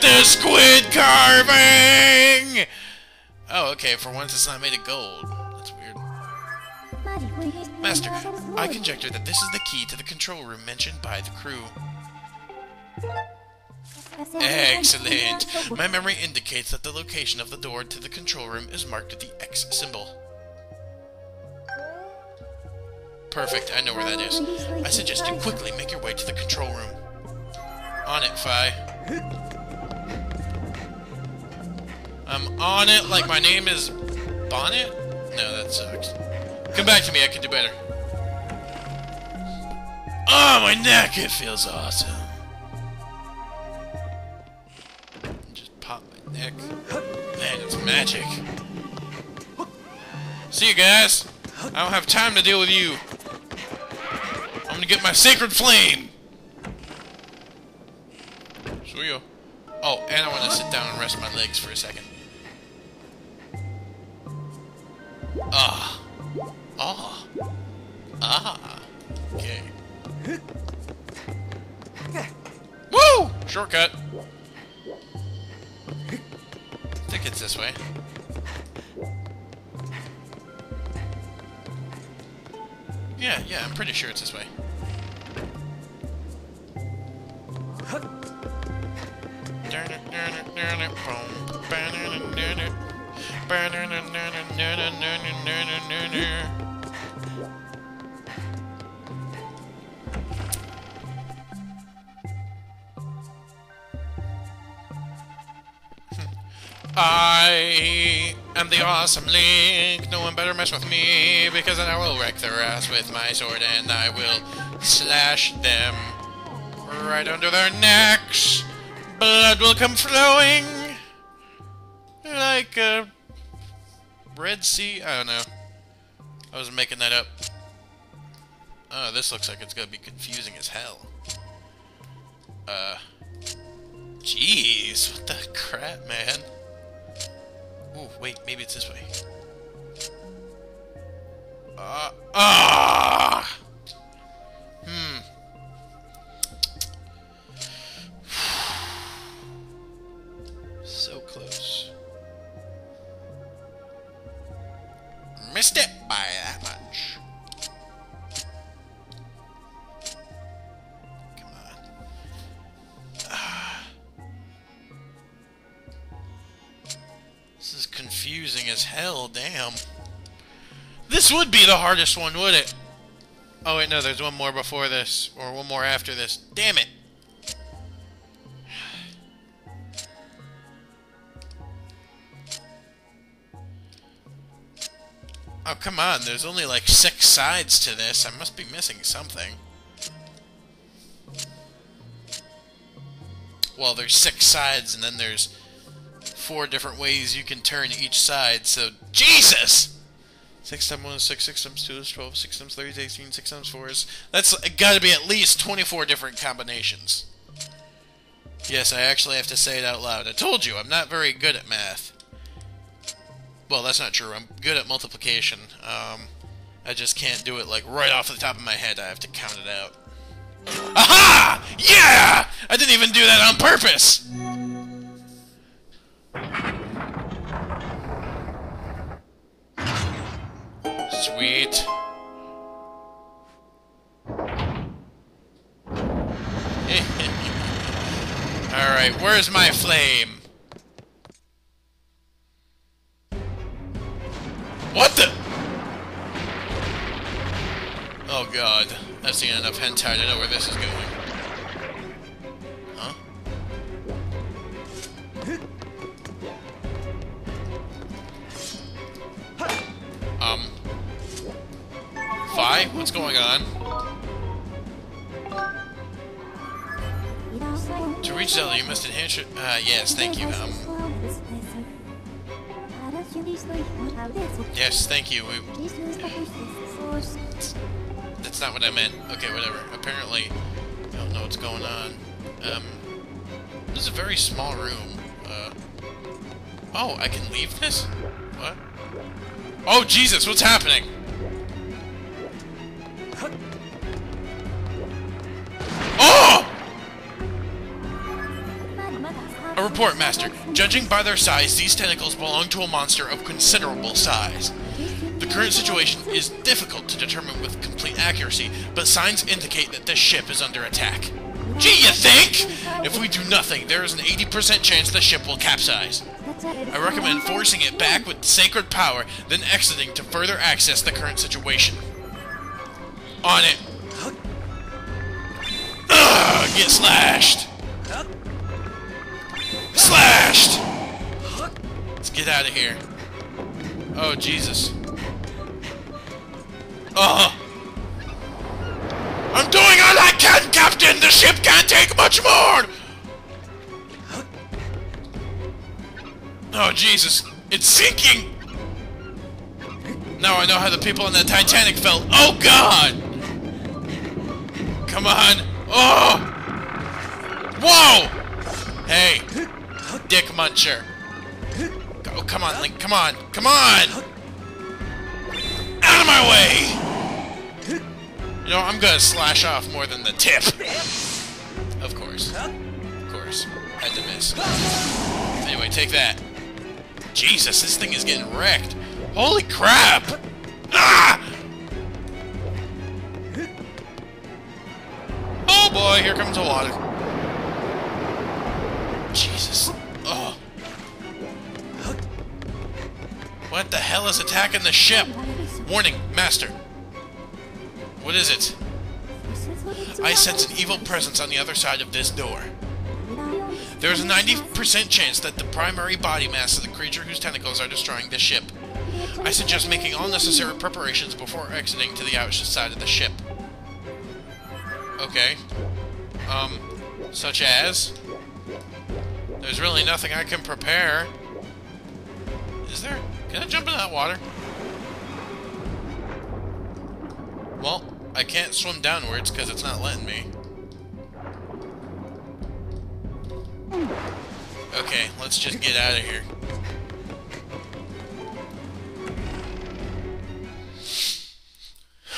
the squid carving! Oh, okay, for once it's not made of gold. That's weird. Master, I conjecture that this is the key to the control room mentioned by the crew. Excellent! My memory indicates that the location of the door to the control room is marked with the X symbol. Perfect, I know where that is. I suggest you quickly make your way to the control room. On it, Fi. I'm on it like my name is Bonnet? No, that sucks. Come back to me, I can do better. Oh, my neck! It feels awesome. Just pop my neck. Man, it's magic. See you guys! I don't have time to deal with you. I'm gonna get my sacred flame! See ya. Oh, and I want to sit down and rest my legs for a second. Ah. Ah. Ah. Okay. Woo! Shortcut. I think it's this way. Yeah, yeah, I'm pretty sure it's this way. I am the awesome Link. No one better mess with me because then I will wreck their ass with my sword and I will slash them right under their necks. Blood will come flowing like a Red Sea. I don't know. I was making that up. Oh, this looks like it's gonna be confusing as hell. Uh. Jeez, what the crap, man? Ooh, wait, maybe it's this way. Uh, ah! Missed it by that much. Come on. This is confusing as hell, damn. This would be the hardest one, would it? Oh wait, no, there's one more before this, or one more after this. Damn it! Oh, come on, there's only like six sides to this. I must be missing something. Well, there's six sides, and then there's four different ways you can turn each side, so... Jesus! 6 times 1 is 6, 6 times 2 is 12, 6 times 3 is 18, 6 times 4 is... That's gotta be at least 24 different combinations. Yes, I actually have to say it out loud. I told you, I'm not very good at math. Well, that's not true. I'm good at multiplication. Um, I just can't do it, like, right off the top of my head. I have to count it out. Aha! Yeah! I didn't even do that on purpose! Sweet. Alright, where's my flame? Hentai to know where this is going. Huh? Um. Fi? What's going on? To reach Zelda, you must enhance your... Uh, yes, thank you. Um, yes, thank you. We, that's not what I meant. Okay, whatever. Apparently, I don't know what's going on. Um, this is a very small room. Uh, oh, I can leave this? What? Oh, Jesus, what's happening? Oh! A report, Master. Judging by their size, these tentacles belong to a monster of considerable size. The current situation is difficult to determine with complete accuracy, but signs indicate that this ship is under attack. Gee, you think? If we do nothing, there is an 80% chance the ship will capsize. I recommend forcing it back with sacred power, then exiting to further access the current situation. On it. Ugh, get slashed. Slashed! Let's get out of here. Oh, Jesus. Oh! I'm doing all I can, Captain! The ship can't take much more! Oh, Jesus. It's sinking! Now I know how the people on the Titanic felt. Oh, God! Come on! Oh! Whoa! Hey! Dick Muncher. Oh, come on, Link. Come on. Come on! Out of my way! You know, I'm gonna slash off more than the tip. Of course. Of course. Had to miss. Anyway, take that. Jesus, this thing is getting wrecked. Holy crap! Ah! Oh boy, here comes the water. Jesus. Oh. What the hell is attacking the ship? Warning, Master. What is it? I sense an evil presence on the other side of this door. There is a 90% chance that the primary body mass of the creature whose tentacles are destroying the ship. I suggest making all necessary preparations before exiting to the outside of the ship. Okay. Um, such as? There's really nothing I can prepare. Is there? Can I jump in that water? I can't swim downwards because it's not letting me. Okay, let's just get out of here.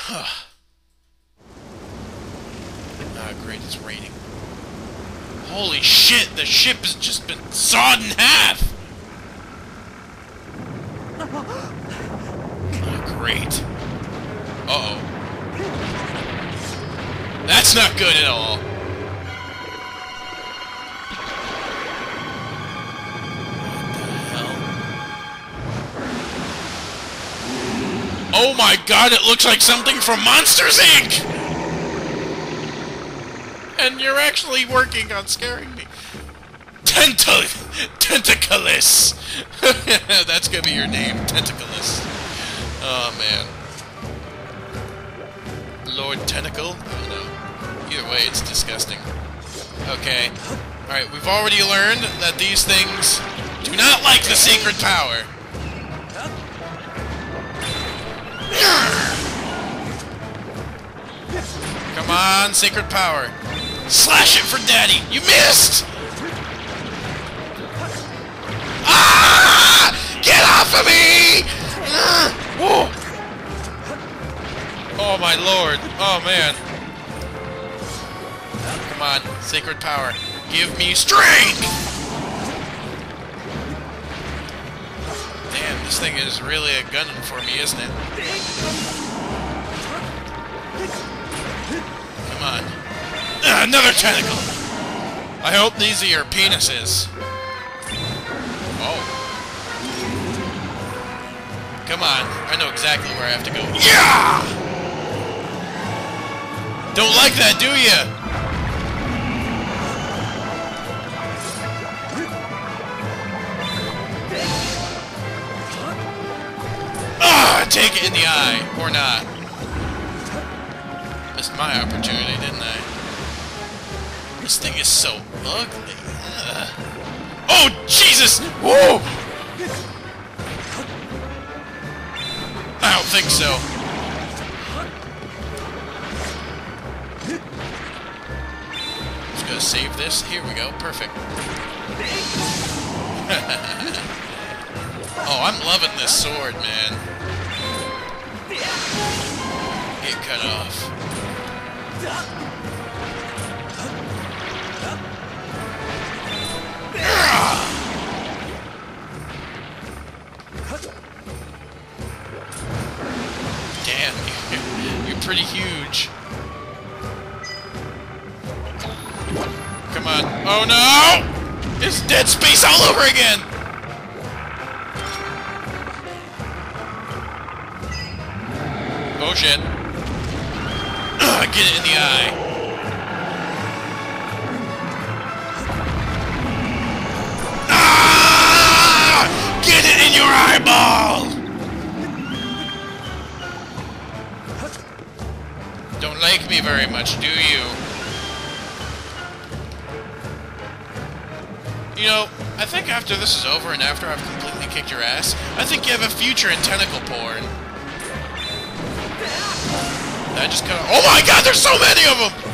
ah, great, it's raining. Holy shit, the ship has just been sawed in half! Oh, great. Uh-oh. That's not good at all. Oh my god, it looks like something from Monsters, Inc! And you're actually working on scaring me. Tenta... Tentaclus! That's gonna be your name, Tentaclus. Oh, man. Lord Tentacle? Oh, no. Either way, it's disgusting. Okay. Alright, we've already learned that these things do not like the secret power. Come on, sacred power. Slash it for daddy! You missed! Ah! Get off of me! Oh. Oh my lord. Oh man. Come on, sacred power. Give me strength! Damn, this thing is really a gunning for me, isn't it? Come on. Uh, another tentacle! I hope these are your penises. Oh. Come on. I know exactly where I have to go. Yeah! Don't like that, do ya? Ah! Take it in the eye. Or not. Missed my opportunity, didn't I? This thing is so ugly. Ugh. Oh, Jesus! Whoa! I don't think so. save this? Here we go. Perfect. oh, I'm loving this sword, man. Get cut off. Damn, you're pretty huge. Oh no! It's Dead Space all over again! Oh shit. Ugh, get it in the eye. Ah! Get it in your eyeball! Don't like me very much, do you? You know, I think after this is over and after I've completely kicked your ass, I think you have a future in tentacle porn. I just kind of. Oh my god, there's so many of them!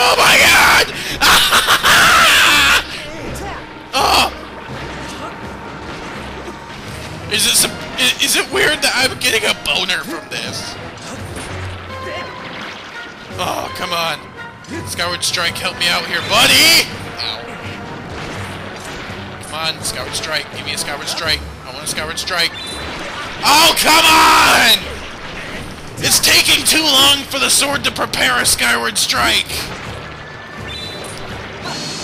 Oh my god! oh! Is it some, is it weird that I'm getting a boner from this? Oh, come on. Skyward Strike, help me out here, buddy! Ow. Come on, Skyward Strike, give me a Skyward Strike. I want a Skyward Strike. Oh, come on! It's taking too long for the sword to prepare a Skyward Strike!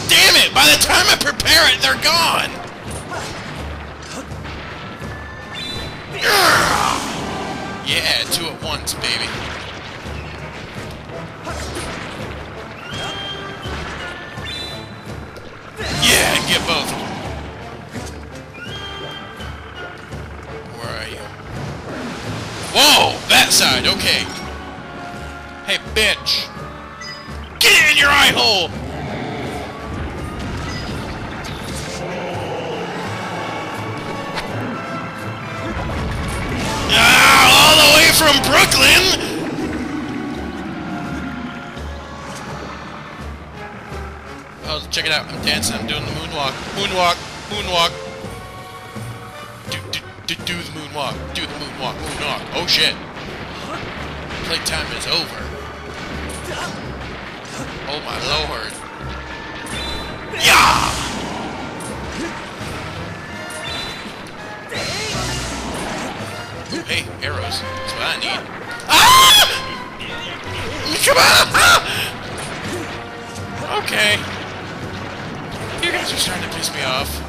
Damn it! By the time I prepare it, they're gone! Yeah, two at once, baby. Hole! Ah, all the way from Brooklyn! Oh, check it out. I'm dancing. I'm doing the moonwalk. Moonwalk. Moonwalk. Do, do, do, do the moonwalk. Do the moonwalk. Moonwalk. Oh, shit. Playtime is over. Oh, my lord. Yeah! Hey, arrows. That's what I need. Ah! Come on! Okay. You guys are starting to piss me off.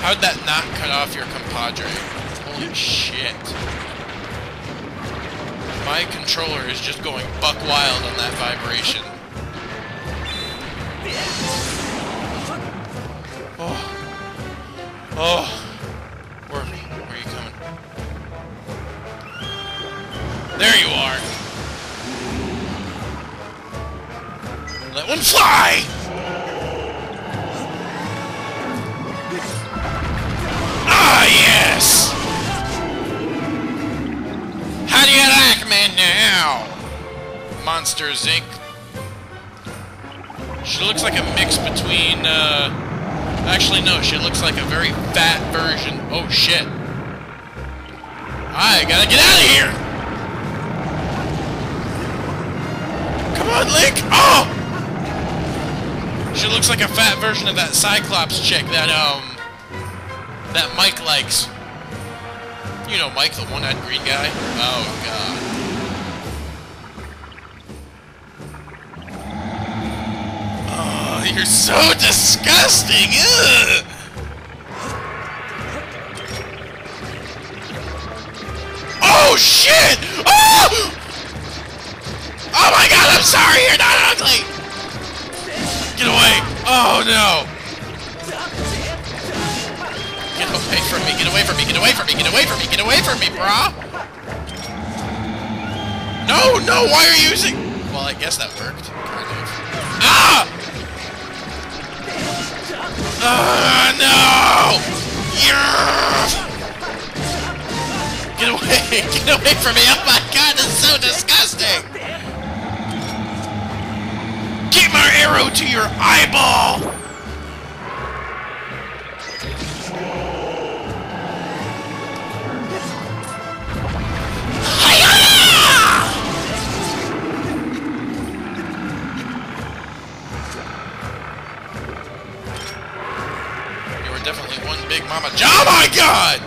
How'd that not cut off your compadre? Holy shit. My controller is just going buck wild on that vibration. Oh. Oh. Where, where are you coming? There you are. Let one fly! Now? Monsters Inc. She looks like a mix between, uh... Actually, no, she looks like a very fat version. Oh, shit. I gotta get out of here! Come on, Link! Oh! She looks like a fat version of that Cyclops chick that, um... That Mike likes. You know Mike, the one-eyed green guy? Oh, God. you're so disgusting! Ugh! Oh, shit! Oh! Oh my god, I'm sorry, you're not ugly! Get away! Oh no! Get away from me, get away from me, get away from me, get away from me, get away from me, brah! No, no, why are you using... Well, I guess that worked. Ah! Ah, no! Yeah! Get away! Get away from me! Oh my god, this is so disgusting! Get my arrow to your eyeball! My god!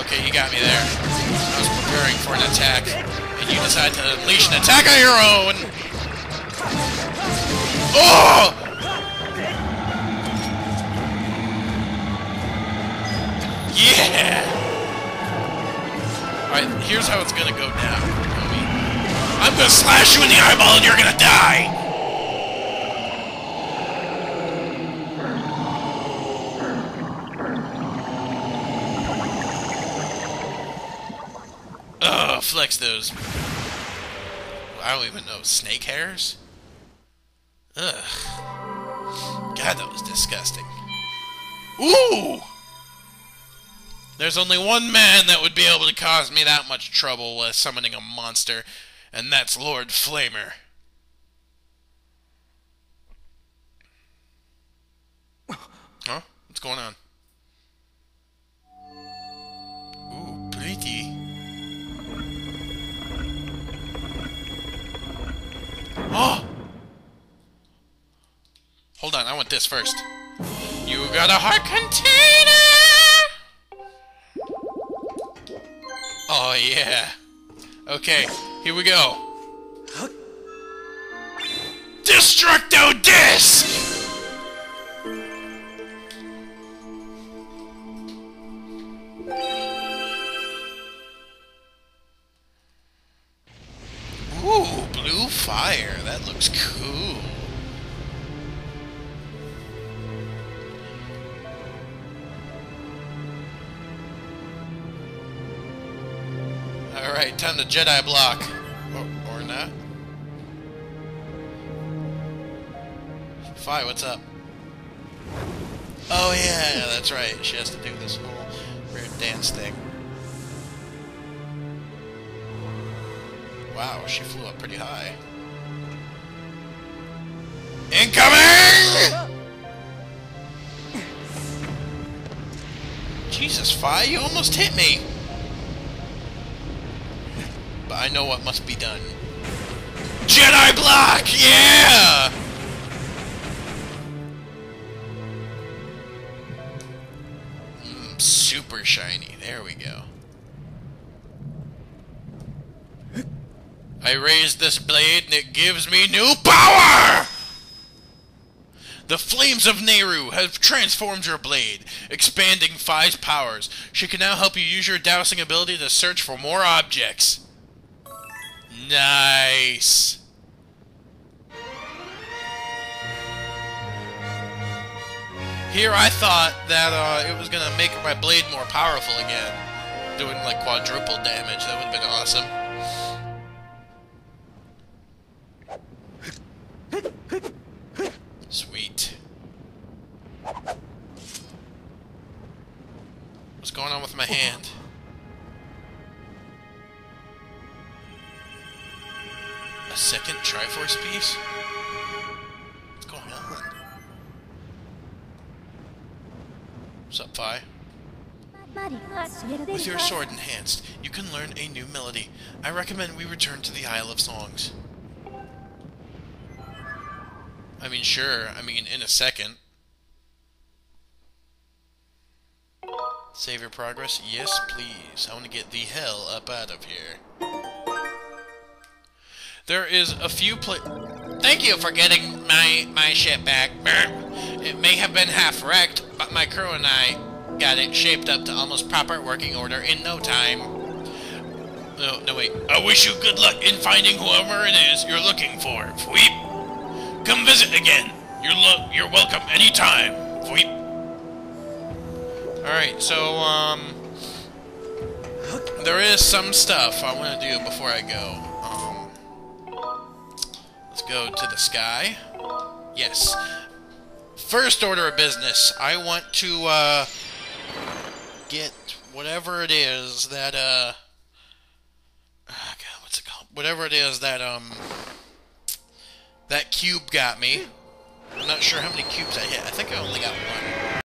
Okay, you got me there. I was preparing for an attack, and you decide to unleash an attack on your own! Oh! Yeah! Alright, here's how it's gonna go down. I'm gonna slash you in the eyeball and you're gonna die! Ugh, flex those. I don't even know. Snake hairs? Ugh. God, that was disgusting. Ooh! There's only one man that would be able to cause me that much trouble with summoning a monster, and that's Lord Flamer. Huh? What's going on? Ooh, pretty. Oh! Hold on, I want this first. You got a heart container! Oh, yeah. Okay, here we go. Destructo Disc! Ooh, blue fire. That looks cool. Alright, time to Jedi block. Or, or not. Fi, what's up? Oh yeah, that's right. She has to do this whole weird dance thing. Wow, she flew up pretty high. Incoming! Jesus, Fi, you almost hit me! But I know what must be done. Jedi block! Yeah! Mm, super shiny. There we go. I raise this blade and it gives me new power! The flames of Nayru have transformed your blade, expanding Fi's powers. She can now help you use your dowsing ability to search for more objects. Nice. Here I thought that uh, it was going to make my blade more powerful again. Doing like quadruple damage. That would have been awesome. Hand? A second Triforce piece? What's going on? What's up, Fi? With your sword enhanced, you can learn a new melody. I recommend we return to the Isle of Songs. I mean, sure. I mean, in a second. Save your progress? Yes, please. I want to get the hell up out of here. There is a few pla- Thank you for getting my, my ship back. It may have been half wrecked, but my crew and I got it shaped up to almost proper working order in no time. No, no wait. I wish you good luck in finding whoever it is you're looking for. Fweep! Come visit again. You're lo you're welcome anytime. Fweep. Alright, so, um... There is some stuff I want to do before I go. Um... Let's go to the sky. Yes. First order of business. I want to, uh... Get whatever it is that, uh... Oh God, what's it called? Whatever it is that, um... That cube got me. I'm not sure how many cubes I hit. I think I only got one.